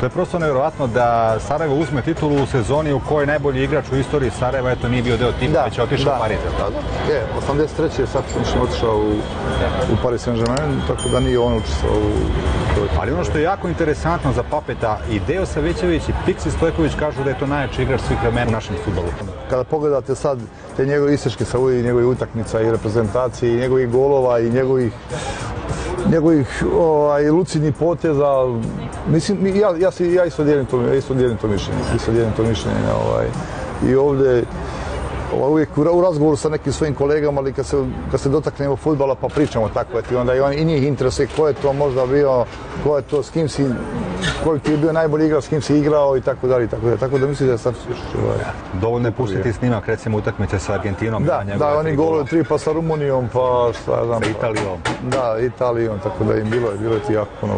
To je prosto nevjerojatno da Sarajevo uzme titulu u sezoni u kojoj najbolji igrač u istoriji Sarajeva eto nije bio deo tima, već je otišao u Pariz. jel tako? Je, 83. je sad otišao u, u Paris Saint-Germain, tako da nije on učestvovao u Ali ono što je jako interesantno za Papeta, i Deo Savićević i Piksi Stojković kažu da je to najjači igrač svih vremena u našem futbolu. Kada pogledate sad te njegove isečke sa ovih njegovih utakmica i reprezentacije i njegovih golova i njegovih njegovih ovaj, lucidnih poteza, mislim, mi- ja, ja, ja isto dijelim to, ja isto dijelim to mišljenje, isto dijelim to mišljenje, ovaj, i ovdje, uvijek u, ra- u razgovoru sa nekim svojim kolegama, ali kad se, kad se dotaknemo futbala pa pričamo tako, eto, i onda i, on, i njih interesuje ko je to možda bio, ko je to, s kim si, koji ti je bio najbolji igrač, s kim si igrao i tako dalje, tako dalje. Tako da mislim da je sad Dovoljno je pustiti snimak, recimo utakmice sa Argentinom. da, da, oni gola. tri pa sa Rumunijom, pa šta znam. Sa Italijom. Da, Italijom, tako da im bilo je, bilo je ti jako puno.